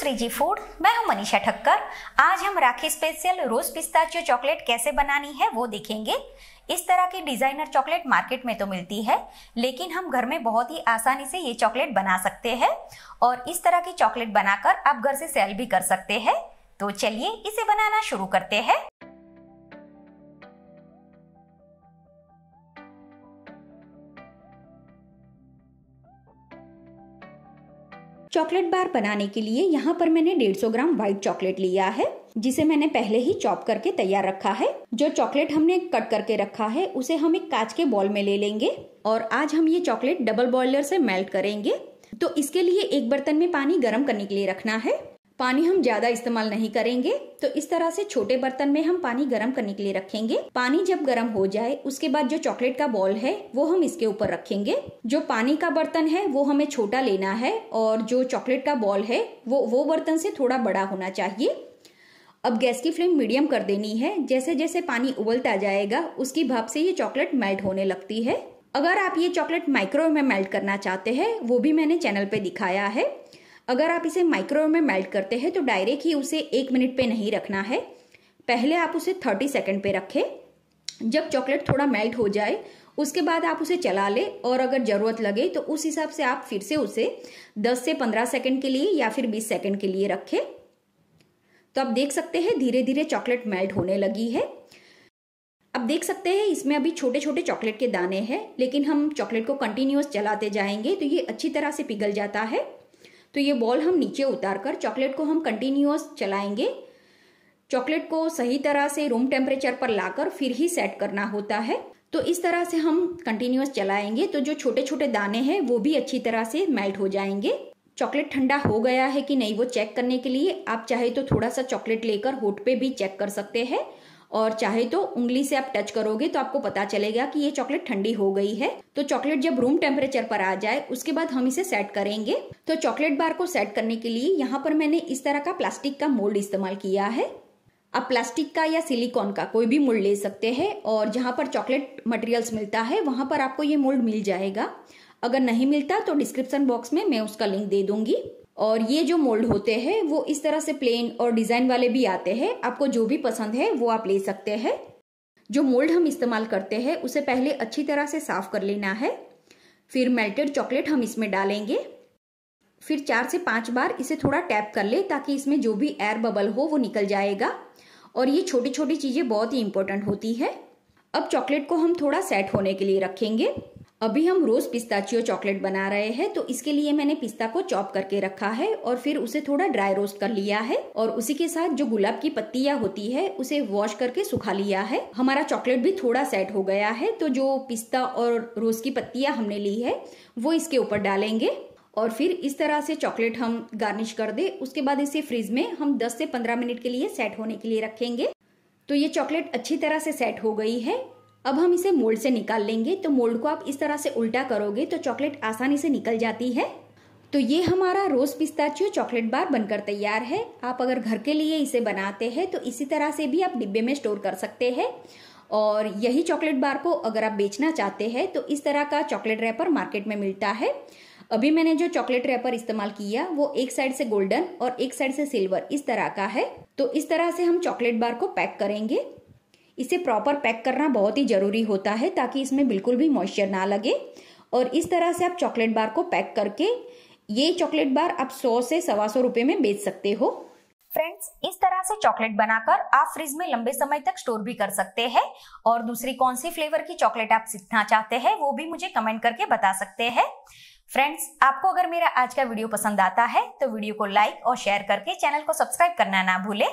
Shriji food, मैं हूँ मनीषा ठक्कर। आज हम राखी स्पेशल रोज पिस्ताचियो चॉकलेट कैसे बनानी है वो देखेंगे। इस तरह की डिज़ाइनर चॉकलेट मार्केट में तो मिलती है, लेकिन हम घर में बहुत ही आसानी से ये चॉकलेट बना सकते हैं। और इस तरह की चॉकलेट बनाकर आप घर से सेल भी कर सकते हैं। तो चलिए इसे बनाना शुरू करते हैं। चॉकलेट बार बनाने के लिए यहाँ पर मैंने 150 ग्राम व्हाइट चॉकलेट लिया है, जिसे मैंने पहले ही चॉप करके तैयार रखा है। जो चॉकलेट हमने कट करके रखा है, उसे हम एक कांच के बॉल में ले लेंगे और आज हम ये चॉकलेट डबल बॉयलर से मेल्ट करेंगे। तो इसके लिए एक बर्तन में पानी गर्म करने के लिए रखना है। पानी हम ज़्यादा इस्तेमाल नहीं करेंगे तो इस तरह से छोटे बर्तन में हम पानी गर्म करने के लिए रखेंगे। पानी जब गर्म हो जाए, उसके बाद जो चॉकलेट का बॉल है, वो हम इसके ऊपर रखेंगे। जो पानी का बर्तन है, वो हमें छोटा लेना है, और जो चॉकलेट का बॉल है, वो वो बर्तन से थोड़ा बड़ा होना चाहिए। अब गैस की फ्लेम मीडियम कर देनी है। जैसे जैसे पानी उबलता जाएगा, उसकी भाप से ये चॉकलेट मेल्ट होने लगती है। अगर आप ये चॉकलेट माइक्रोवेव में मेल्ट करना चाहते हैं, वो भी मैंने चैनल पे दिखाया है। अगर आप इसे माइक्रोवेव में मेल्ट करते हैं तो डायरेक्ट ही उसे एक मिनट पे नहीं रखना है। पहले आप उसे थर्टी सेकेंड पे रखें। जब चॉकलेट थोड़ा मेल्ट हो जाए, उसके बाद आप उसे चला ले और अगर ज़रूरत लगे तो उस हिसाब से आप फिर से उसे 10 से 15 सेकंड के लिए या फिर 20 सेकंड के लिए रखें। तो आप देख सकते हैं धीरे धीरे चॉकलेट मेल्ट होने लगी है। अब देख सकते हैं, इसमें अभी छोटे छोटे चॉकलेट के दाने हैं, लेकिन हम चॉकलेट को कंटिन्यूस चलाते जाएँगे तो ये अच्छी तरह से पिघल जाता है। तो ये बॉल हम नीचे उतार कर चॉकलेट को हम कंटिन्यूस चलाएँगे। चॉकलेट को सही तरह से रूम टेम्परेचर पर लाकर फिर ही सेट करना होता है। तो इस तरह से हम कंटिन्यूस चलाएँगे। तो जो छोटे छोटे दाने हैं, वो भी अच्छी तरह से मेल्ट हो जाएँगे। चॉकलेट ठंडा हो गया है कि नहीं, वो चेक करने के लिए आप चाहे तो थोड़ा सा चॉकलेट लेकर होठ पे भी चेक कर सकते हैं। और चाहे तो उंगली से आप टच करोगे तो आपको पता चलेगा कि ये चॉकलेट ठंडी हो गई है। तो चॉकलेट जब रूम टेम्परेचर पर आ जाए, उसके बाद हम इसे सेट करेंगे। तो चॉकलेट बार को सेट करने के लिए यहाँ पर मैंने इस तरह का प्लास्टिक का मोल्ड इस्तेमाल किया है। आप प्लास्टिक का या सिलिकॉन का कोई भी मोल्ड ले सकते हैं और जहाँ पर चॉकलेट मटेरियल्स मिलता है, वहाँ पर आपको ये मोल्ड मिल जाएगा। अगर नहीं मिलता तो डिस्क्रिप्शन बॉक्स में मैं उसका लिंक दे दूँगी। और ये जो मोल्ड होते हैं, वो इस तरह से प्लेन और डिज़ाइन वाले भी आते हैं। आपको जो भी पसंद है, वो आप ले सकते हैं। जो मोल्ड हम इस्तेमाल करते हैं, उसे पहले अच्छी तरह से साफ़ कर लेना है। फिर मेल्टेड चॉकलेट हम इसमें डालेंगे। फिर चार से पाँच बार इसे थोड़ा टैप कर ले, ताकि इसमें जो भी एयर बबल हो, वो निकल जाएगा। और ये छोटी छोटी चीज़ें बहुत ही इंपॉर्टेंट होती है। अब चॉकलेट को हम थोड़ा सेट होने के लिए रखेंगे। अभी हम रोज पिस्ताचियो चॉकलेट बना रहे हैं तो इसके लिए मैंने पिस्ता को चॉप करके रखा है और फिर उसे थोड़ा ड्राई रोस्ट कर लिया है और उसी के साथ जो गुलाब की पत्तियाँ होती है, उसे वॉश करके सुखा लिया है। हमारा चॉकलेट भी थोड़ा सेट हो गया है तो जो पिस्ता और रोज की पत्तियाँ हमने ली है, वो इसके ऊपर डालेंगे और फिर इस तरह से चॉकलेट हम गार्निश कर दे। उसके बाद इसे फ्रिज में हम 10 से 15 मिनट के लिए सेट होने के लिए रखेंगे। तो ये चॉकलेट अच्छी तरह से सेट हो गई है। अब हम इसे मोल्ड से निकाल लेंगे। तो मोल्ड को आप इस तरह से उल्टा करोगे तो चॉकलेट आसानी से निकल जाती है। तो ये हमारा रोज पिस्ताचियो चॉकलेट बार बनकर तैयार है। आप अगर घर के लिए इसे बनाते हैं तो इसी तरह से भी आप डिब्बे में स्टोर कर सकते हैं। और यही चॉकलेट बार को अगर आप बेचना चाहते हैं तो इस तरह का चॉकलेट रैपर मार्केट में मिलता है। अभी मैंने जो चॉकलेट रैपर इस्तेमाल किया, वो एक साइड से गोल्डन और एक साइड से सिल्वर इस तरह का है। तो इस तरह से हम चॉकलेट बार को पैक करेंगे। इसे प्रॉपर पैक करना बहुत ही ज़रूरी होता है ताकि इसमें बिल्कुल भी मॉइस्चर ना लगे। और इस तरह से आप चॉकलेट बार को पैक करके ये चॉकलेट बार आप सौ से सवा सौ रुपए में बेच सकते हो। फ्रेंड्स इस तरह से चॉकलेट बनाकर आप फ्रिज में लंबे समय तक स्टोर भी कर सकते हैं। और दूसरी कौन सी फ्लेवर की चॉकलेट आप सीखना चाहते हैं, वो भी मुझे कमेंट करके बता सकते हैं। फ्रेंड्स आपको अगर मेरा आज का वीडियो पसंद आता है तो वीडियो को लाइक और शेयर करके चैनल को सब्सक्राइब करना ना भूले।